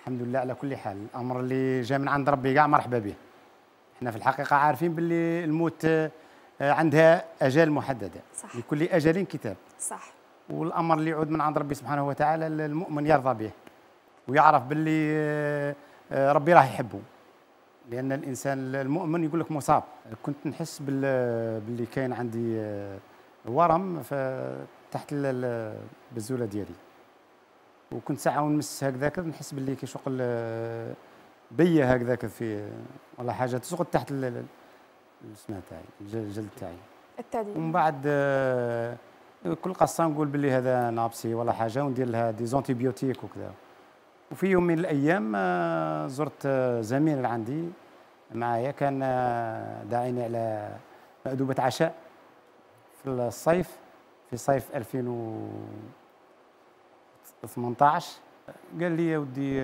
الحمد لله على كل حال. الأمر اللي جاء من عند ربي كاع مرحبا به. إحنا في الحقيقة عارفين باللي الموت آه، عندها أجال محددة. صح. لكل أجل كتاب. صح. والأمر اللي يعود من عند ربي سبحانه وتعالى المؤمن يرضى به. ويعرف باللي آه، آه، ربي راه يحبه. لأن الإنسان المؤمن يقول لك مصاب. كنت نحس بال- باللي كاين عندي ورم تحت ال- ال- البزوله ديالي. وكنت ساعه ونمس هكذاك نحس باللي كي شغل آه، بيه هكذاك في ولا حاجة تسقط تحت ال- ال- السماء تاعي الج- الجلد تاعي. التالي ومن بعد آه، كل قصة نقول باللي هذا نابسي ولا حاجة وندير لها دي زونتيبيوتيك وكذا. وفي يوم من الأيام آه، زرت آه، زميل عندي معايا كان داعيني على مأدبة عشاء في الصيف في صيف 2018 قال لي يا ودي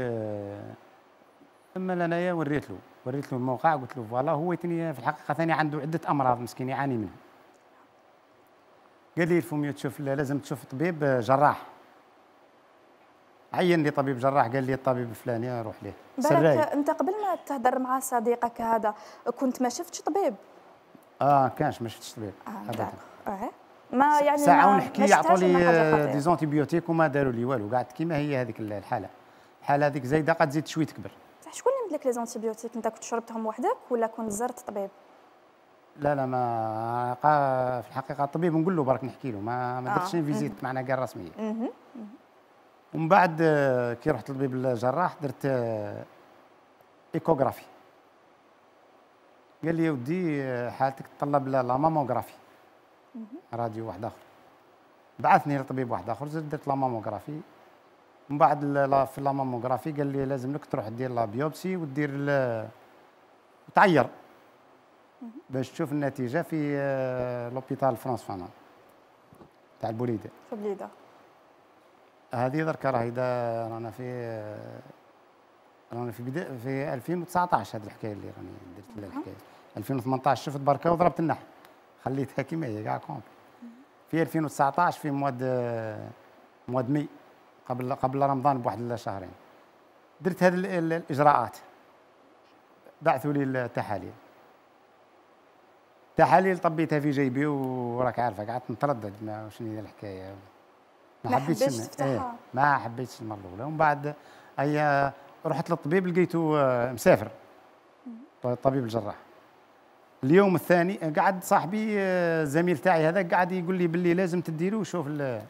أما انايا وريت له وريت له الموقع قلت له voilà هو يتني في الحقيقة ثاني عنده عدة أمراض مسكين يعاني منها قال لي il vaut mieux تشوف لازم تشوف طبيب جراح. عين لي طبيب جراح قال لي الطبيب الفلاني روح ليه. c'est-à-dire أنت قبل ما تهدر مع صديقك هذا كنت ما شفتش طبيب؟ آه كانش ما شفتش طبيب. آه، ابدا. آه. ما يعني ساعة ونحكي يعطوا لي خطيرة. des antibiotiques وما داروا لي والو. قعدت كيما هي هذيك الحالة. الحالة هذيك زايدة قد تزيد شوي تكبر صح شكون اللي مدلك les antibiotiques انت كنت شربتهم وحدك ولا كنت زرت طبيب؟ لا لا ما في الحقيقة الطبيب نقول له برك نحكي له. ما ما آه. درتش visite معنا كاع رسمية. ومن بعد آه، كي رحت للطبيب الجراح درت آه، échographie. قال لي يا ودي آه، حالتك تطلب la mammographie. radio واحد آخر. بعثني لطبيب واحد آخر زدت درت la mammographie من بعد في la mammographie قال لي لازم لك تروح دير la biopsie ودير وتعير. باش تشوف النتيجة في آه، l'hôpital Frantz Fanon. تاع البوليدة. في بليدة. هذه درك راهي رانا في رانا في بدا في 2019 هذه الحكاية اللي راني درت لها الحكاية. 2018 شفت بركة وضربت النحل خليتها كيما هي كاع كومبل في 2019 في مواد مواد مي قبل قبل رمضان بواحد الشهرين درت هذه ال- ال- الإجراءات. بعثوا لي التحاليل. تحاليل طبيتها في جيبي وراك عارفة قعدت نتردد ما شنو هي الحكاية. ما حبيتش إن- تفتحها. ما حبيتش المره الأولى. ومن بعد هي رحت للطبيب لقيته آه، مسافر. الطبيب الجراح. اليوم الثاني قعد صاحبي آه، زميل تاعي هذا قاعد يقول لي باللي لازم تديروا شوف ال-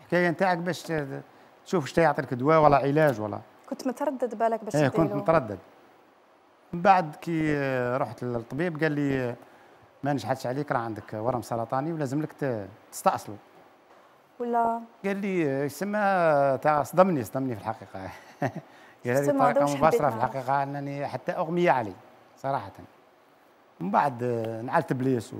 الحكاية نتاعك باش تشوف اش يعطي لك دواء ولا علاج ولا. كنت متردد بالك باش إيه كنت تديرو. متردد. من بعد كي آه، رحت للطبيب قال لي آه، ما نجحتش عليك راه عندك ورم سرطاني ولازم لك تستأصله ولا؟ قال لي آه، يسمى تاع صدمني صدمني في الحقيقة. قال هذا طريقه مباشرة في؟ الحقيقة أنني حتى اغمي علي صراحة. من بعد نعلت بليس و